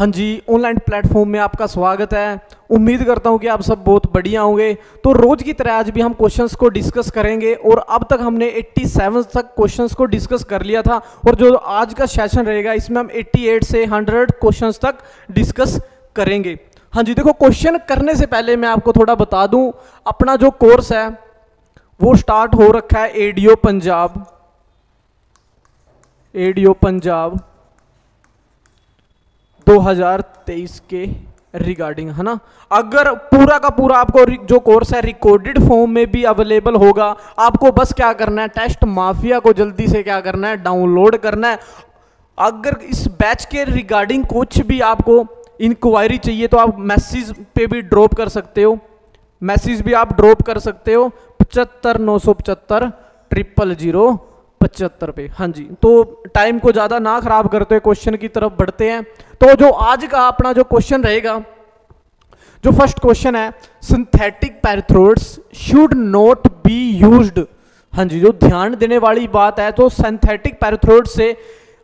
हाँ जी online platform में आपका स्वागत है। उम्मीद करता हूँ कि आप सब बहुत बढ़िया होंगे। तो रोज की तरह आज भी हम क्वेश्चंस को डिस्कस करेंगे और अब तक हमने 87 तक क्वेश्चंस को डिस्कस कर लिया था और जो आज का सेशन रहेगा, इसमें हम 88 से 100 क्वेश्चंस तक डिस्कस करेंगे। हाँ जी, देखो क्वेश्चन करने से पहले मैं आपको थोड़ा बता दूँ, अपना जो कोर्स है, वो स्टार्ट हो रखा है एडियो पंजाब एडियो पंजाब 2023 के रिगार्डिंग है ना? अगर पूरा का पूरा आपको जो कोर्स है रिकॉर्डेड फॉर्म में भी अवेलेबल होगा, आपको बस क्या करना है टेस्ट माफिया को जल्दी से क्या करना है डाउनलोड करना है। अगर इस बैच के रिगार्डिंग कुछ भी आपको इंक्वायरी चाहिए तो आप मैसेज पे भी ड्रॉप कर सकते हो। मैसेज भी आप ड्रॉप कर सकते हो। पचहत्तर नौ सौ पचहत्तर ट्रिपल ज़ीरो पचहत्तर पे। हाँ जी तो टाइम को ज़्यादा ना खराब करते हुए क्वेश्चन की तरफ़ बढ़ते हैं। तो जो आज का अपना जो क्वेश्चन रहेगा, जो फ़र्स्ट क्वेश्चन है synthetic pyrethroids should not be used हाँ जी, जो ध्यान देने वाली बात है तो सिंथेटिक पैरथ्रोड से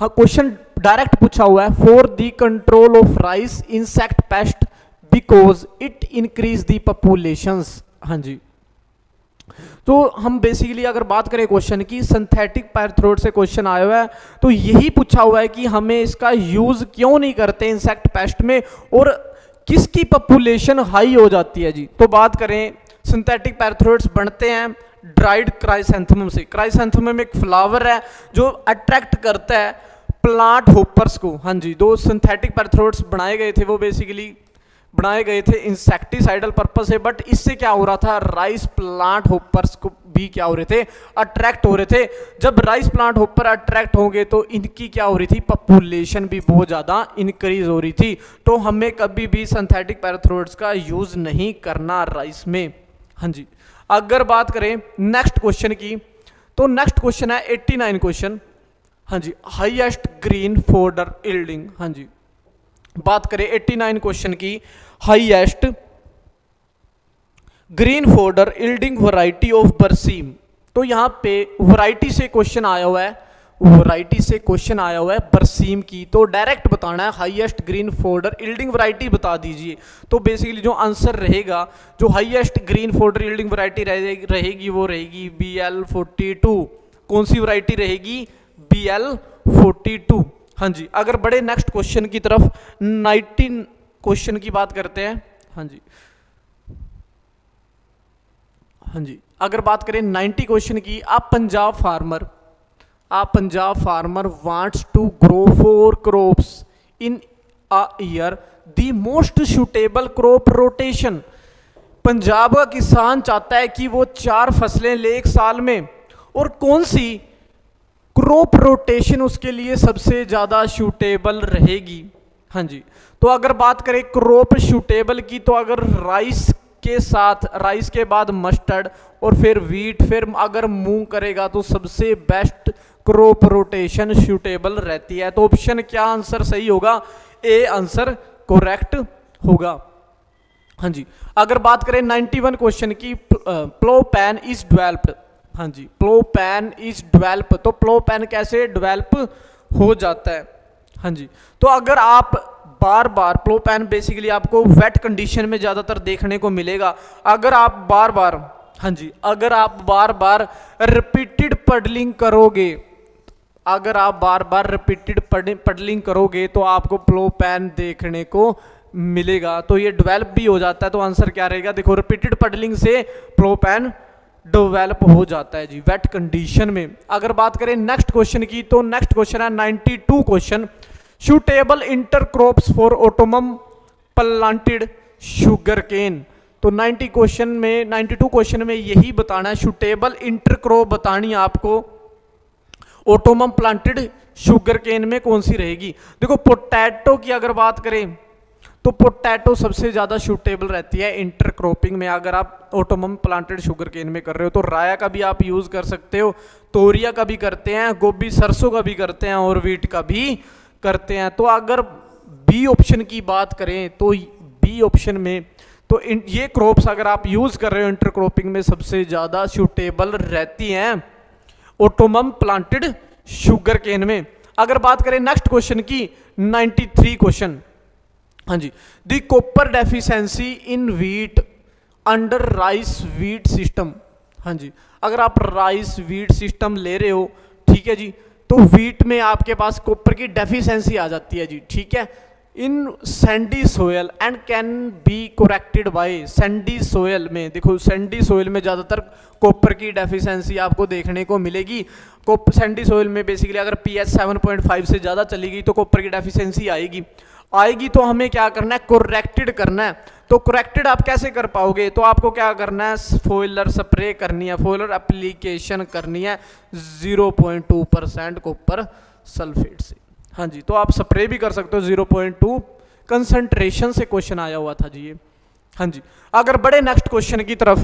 हाँ क्वेश्चन डायरेक्ट पूछा हुआ है for the control of rice insect pest because it increase the population हाँ जी। तो हम बेसिकली अगर बात करें क्वेश्चन की सिंथेटिक पैरथ्रोड से क्वेश्चन आया हुआ है तो यही पूछा हुआ है कि हमें इसका यूज़ क्यों नहीं करते इंसेक्ट पेस्ट में और किसकी पॉपुलेशन हाई हो जाती है जी? तो बात करें सिंथेटिक पैरथ्रोड्स बनते हैं ड्राइड क्राइसेंथमम से। क्राइसेंथमम एक फ्लावर है जो अट्रैक्ट करता है प्लांट होपर्स को। हाँ जी, दो सिंथेटिक पैरथ्रोड्स बनाए गए थे वो बेसिकली बनाए गए थे इंसेक्टिसाइडल पर्पज से बट इससे क्या हो रहा था? राइस प्लांट होपर्स को भी क्या हो रहे थे? अट्रैक्ट हो रहे थे। जब राइस प्लांट होपर अट्रैक्ट होंगे तो इनकी क्या हो रही थी? पॉपुलेशन भी बहुत ज़्यादा इंक्रीज हो रही थी। तो हमें कभी भी सिंथेटिक पैराथ्रोड्स का यूज़ नहीं करना राइस में। हाँ जी। अगर बात करें नेक्स्ट क्वेश्चन की तो नेक्स्ट क्वेश्चन है एट्टी क्वेश्चन हाँ जी। हाइएस्ट ग्रीन फोर्डर इल्डिंग हाँ जी। बात करें 89 क्वेश्चन की highest green fodder yielding variety of berseem तो यहाँ पे वैरायटी से क्वेश्चन आया हुआ है वैरायटी से क्वेश्चन आया हुआ है बरसीम की। तो डायरेक्ट बताना है highest green folder yielding variety बता दीजिए। तो बेसिकली जो आंसर रहेगा, जो highest green folder yielding variety रहेगी वो रहेगी बी एल फोर्टी टू कौन सी वैरायटी रहेगी? बी एल फोर्टी टू हाँ जी, अगर बड़े नेक्स्ट क्वेश्चन की तरफ़ नाइनटीन क्वेश्चन की बात करते हैं। हाँ जी। हाँ जी। अगर बात करें नाइन्टी क्वेश्चन की आप पंजाब फार्मर आप Punjab farmer wants to grow four crops in a year the most suitable crop rotation Punjab का किसान चाहता है कि वो चार फ़सलें ले एक साल में। और कौन सी क्रॉप रोटेशन उसके लिए सबसे ज़्यादा शूटेबल रहेगी? हाँ जी। तो अगर बात करें क्रॉप शूटेबल की तो अगर राइस के साथ राइस के बाद मस्टर्ड और फिर वीट फिर अगर मूंग करेगा तो सबसे बेस्ट क्रॉप रोटेशन शूटेबल रहती है। तो ऑप्शन क्या आंसर सही होगा? ए आंसर करेक्ट होगा। हाँ जी। अगर बात करें 91 क्वेश्चन की प्लो पैन इज़ डेवलप्ड हाँ जी। प्लो पैन इज़ डेवेल्प तो प्लो पैन कैसे डेवेल्प हो जाता है? हाँ जी। तो अगर आप बार बार प्लो पैन बेसिकली आपको वेट कंडीशन में ज़्यादातर देखने को मिलेगा। अगर आप बार बार हाँ जी, अगर आप बार बार रिपीटेड पडलिंग करोगे, अगर आप बार बार रिपीटेड पडलिंग करोगे तो आपको प्लो पैन देखने को मिलेगा। तो ये डेवेल्प भी हो जाता है तो आंसर क्या रहेगा? देखो रिपीटेड पडलिंग से प्लो पैन डेवलप हो जाता है जी वेट कंडीशन में। अगर बात करें नेक्स्ट क्वेश्चन की तो नेक्स्ट क्वेश्चन है 92 question suitable intercrops for autumn planted sugarcane तो 90 क्वेश्चन में 92 क्वेश्चन में यही बताना है शूटेबल इंटर क्रॉप बतानी आपको। ऑटोमम प्लांटेड शुगर केन में कौन सी रहेगी? देखो पोटैटो की अगर बात करें तो पोटैटो सबसे ज़्यादा शूटेबल रहती है इंटर क्रॉपिंग में। अगर आप ऑटोमम प्लांटेड शुगर केन में कर रहे हो तो राया का भी आप यूज़ कर सकते हो, तोरिया का भी करते हैं, गोभी, सरसों का भी करते हैं और वीट का भी करते हैं। तो अगर बी ऑप्शन की बात करें तो बी ऑप्शन में तो इन, ये क्रॉप्स अगर आप यूज़ कर रहे हो इंटर क्रॉपिंग में, सबसे ज़्यादा सूटेबल रहती हैं ऑटोमम प्लांटेड शुगर केन में। अगर बात करें नेक्स्ट क्वेश्चन की 93 क्वेश्चन हाँ जी। The copper deficiency in wheat under rice wheat system हाँ जी। अगर आप राइस वीट सिस्टम ले रहे हो, ठीक है जी तो वीट में आपके पास कोपर की डेफिशेंसी आ जाती है जी, ठीक है? In sandy soil and can be corrected by sandy soil में। देखो सैंडी सोयल में ज़्यादातर कॉपर की डेफिशिएंसी आपको देखने को मिलेगी। कोप सैंडी सोयल में बेसिकली अगर P H seven point five से ज़्यादा चलेगी तो कॉपर की डेफिशिएंसी आएगी। आएगी तो हमें क्या करना है? कोरेक्टेड करना है। तो कोरेक्टेड आप कैसे कर पाओगे? तो आपको क्या करना है? फोइलर स्प्रे करनी है। फोइलर एप्लीकेशन करनी है। 0.2 परसेंट कोपर सल्फेट से। हाँ जी तो आप स्प्रे भी कर सकते हो 0.2 कंसंट्रेशन से क्वेश्चन आया हुआ था जी ये। हाँ जी, अगर बड़े नेक्स्ट क्वेश्चन की तरफ़,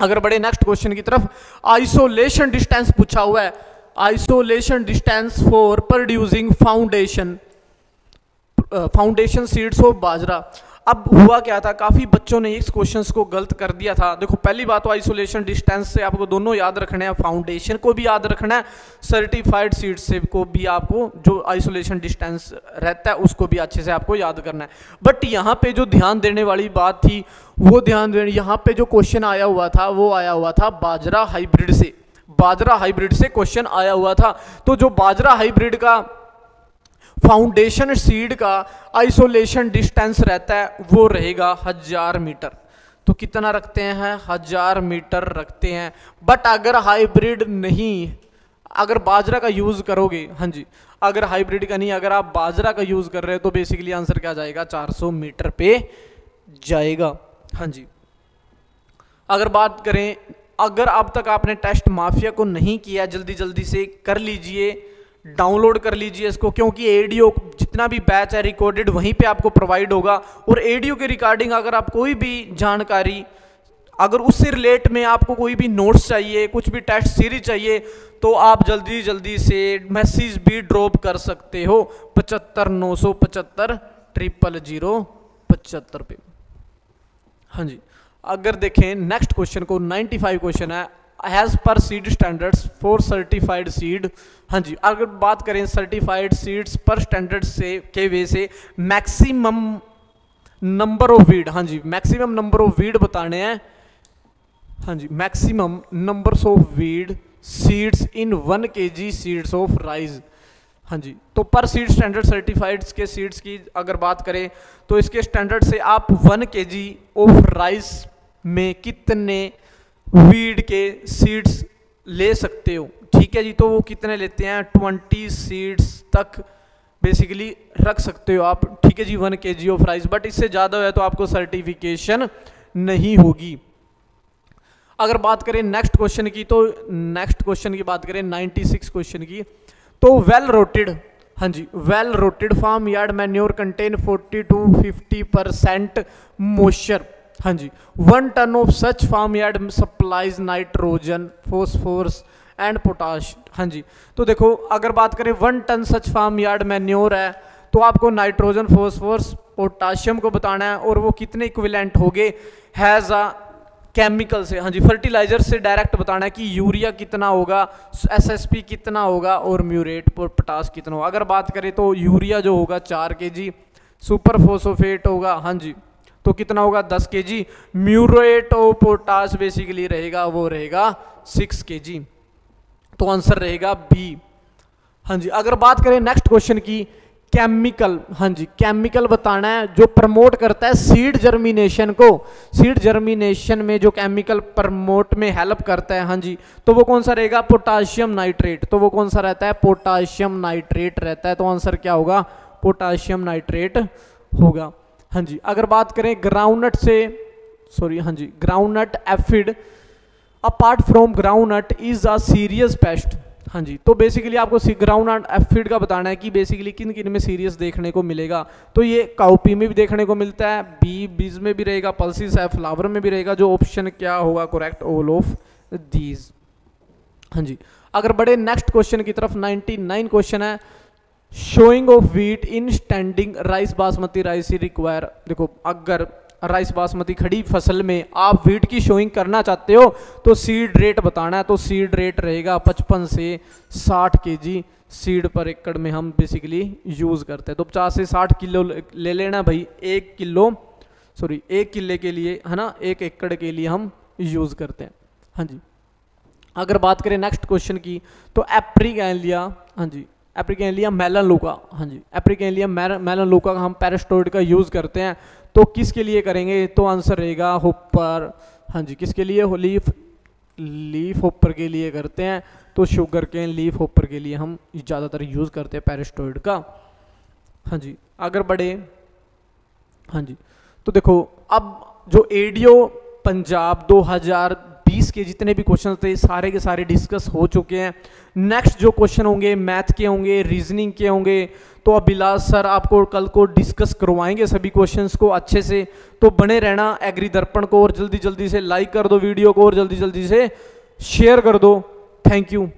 अगर बड़े नेक्स्ट क्वेश्चन की तरफ़ आइसोलेशन डिस्टेंस पूछा हुआ है isolation distance for producing foundation foundation seeds of bajra. अब हुआ क्या था? काफ़ी बच्चों ने इस क्वेश्चन को गलत कर दिया था। देखो, पहली बात तो आइसोलेशन डिस्टेंस से आपको दोनों याद रखना है फाउंडेशन को भी याद रखना है सर्टिफाइड सीट से को भी आपको जो आइसोलेशन डिस्टेंस रहता है, उसको भी अच्छे से आपको याद करना है। बट यहाँ पे जो ध्यान देने वाली बात थी, वो ध्यान देने, यहाँ पे जो क्वेश्चन आया हुआ था, वो आया हुआ था बाजरा हाइब्रिड से। बाजरा हाइब्रिड से क्वेश्चन आया हुआ था। तो जो बाजरा हाइब्रिड का फाउंडेशन सीड का आइसोलेशन डिस्टेंस रहता है, वो रहेगा हज़ार मीटर। तो कितना रखते हैं? हज़ार मीटर रखते हैं। बट अगर हाइब्रिड नहीं, अगर बाजरा का यूज़ करोगे हाँ जी, अगर हाइब्रिड का नहीं, अगर आप बाजरा का यूज़ कर रहे हो तो बेसिकली आंसर क्या जाएगा? 400 मीटर पे जाएगा। हाँ जी। अगर बात करें, अगर अब तक आपने टेस्ट माफिया को नहीं किया जल्दी जल्दी से कर लीजिए। डाउनलोड कर लीजिए इसको, क्योंकि एडियो जितना भी बैच है रिकॉर्डेड वहीं पे आपको प्रोवाइड होगा। और एडियो के रिकॉर्डिंग अगर आप कोई भी जानकारी, अगर उससे रिलेट में आपको कोई भी नोट्स चाहिए, कुछ भी टेस्ट सीरीज़ चाहिए तो आप जल्दी जल्दी से मैसेज भी ड्रॉप कर सकते हो। पचहत्तर नौ सौ पचहत्तर ट्रिपल ज़ीरो पचहत्तर पे। हाँ जी। अगर देखें नेक्स्ट क्वेश्चन को 95 क्वेश्चन है। As per seed standards for certified seed हाँ जी, अगर बात करें सर्टिफाइड सीड्स पर स्टैंडर्ड से, के वे से मैक्सिमम नंबर ऑफ़ वीड हाँ जी मैक्सिमम नंबर ऑफ़ वीड बताने हैं। हाँ जी maximum numbers of weed seeds in one K G seeds of rice हाँ जी तो पर सीड स्टैंडर्ड सर्टिफाइड के सीड्स की अगर बात करें तो इसके स्टैंडर्ड से आप one K ji of rice में कितने वीड के सीड्स ले सकते हो। ठीक है जी तो वो कितने लेते हैं? ट्वेंटी सीड्स तक बेसिकली रख सकते हो आप। ठीक है जी one K ji of rice but इससे ज़्यादा है तो आपको सर्टिफिकेशन नहीं होगी। अगर बात करें नेक्स्ट क्वेश्चन की तो नेक्स्ट क्वेश्चन की बात करें 96 क्वेश्चन की तो वेल रोटेड हाँ जी well rotted farm yard manure contain 40 to 50 percent moisture हाँ जी one ton of such farm yard supplies nitrogen phosphorus and potash हाँ जी तो देखो, अगर बात करें one ton such farm yard manure है तो आपको नाइट्रोजन फोस्फोरस पोटाशियम को बताना है और वो कितने इक्विलेंट हो गए हैज़ अ केमिकल से। हाँ जी फर्टिलाइज़र से डायरेक्ट बताना है कि यूरिया कितना होगा एसएसपी कितना होगा और म्यूरेट पोटास कितना होगा। अगर बात करें तो यूरिया जो होगा, चार के जी सुपर फोसोफेट होगा। हाँ जी तो कितना होगा? दस K G muriate of potash basically रहेगा, वो रहेगा सिक्स के जी तो आंसर रहेगा बी हाँ जी, अगर बात करें नेक्स्ट क्वेश्चन की केमिकल हाँ जी केमिकल बताना है, जो प्रमोट करता है सीड जर्मिनेशन को। सीड जर्मिनेशन में जो केमिकल प्रमोट में हेल्प करता है हाँ जी तो वो कौन सा रहेगा? पोटाशियम नाइट्रेट तो वो कौन सा रहता है? पोटाशियम नाइट्रेट रहता है। तो आंसर क्या होगा? पोटाशियम नाइट्रेट होगा। हाँ जी, अगर बात करें ग्राउंडनट से सॉरी हाँ जी groundnut aphid apart from groundnut is a serious pest हाँ जी तो बेसिकली आपको ग्राउंड एफिड का बताना है कि बेसिकली किन किन में सीरियस देखने को मिलेगा। तो ये काउपी में भी देखने को मिलता है बी बीज में भी रहेगा पल्सिस है फ्लावर में भी रहेगा, जो ऑप्शन क्या होगा करेक्ट ऑल ऑफ़ दीज हाँ जी, अगर बड़े नेक्स्ट क्वेश्चन की तरफ़ 99 क्वेश्चन है sowing of wheat in standing rice basmati rice he require देखो, अगर राइस बासमती खड़ी फ़सल में आप वीट की शोइंग करना चाहते हो तो सीड रेट बताना है तो सीड रेट रहेगा पचपन से साठ के जी सीड पर एकड़ में हम बेसिकली यूज़ करते हैं। तो पचास से साठ किलो ले लेना भाई, एक किलो। सॉरी एक किले के लिए, है ना? एक एकड़ के लिए हम यूज़ करते हैं। हाँ जी। अगर बात करें नेक्स्ट क्वेश्चन की तो एप्रीगैलिया हाँ जी। एप्रीगैलिया मेलन लूका हाँ जी लूका का हम पैरास्टोइड का यूज़ करते हैं तो किसके लिए करेंगे तो आंसर रहेगा होपर हाँ जी किसके लिए लीफ लीफ होपर के लिए करते हैं तो शुगर के लीफ होपर के लिए हम ज़्यादातर यूज़ करते हैं पैरास्टोइड का। हाँ जी अगर बढ़े हाँ जी। तो देखो, अब जो एडियो पंजाब 2020 के जितने भी क्वेश्चन थे, सारे के सारे डिस्कस हो चुके हैं। नेक्स्ट जो क्वेश्चन होंगे मैथ के होंगे रीजनिंग के होंगे तो अब बिलास सर आपको कल को डिस्कस करवाएँगे सभी क्वेश्चंस को अच्छे से। तो बने रहना एग्री दर्पण को और जल्दी जल्दी से लाइक कर दो वीडियो को और जल्दी जल्दी से शेयर कर दो। Thank you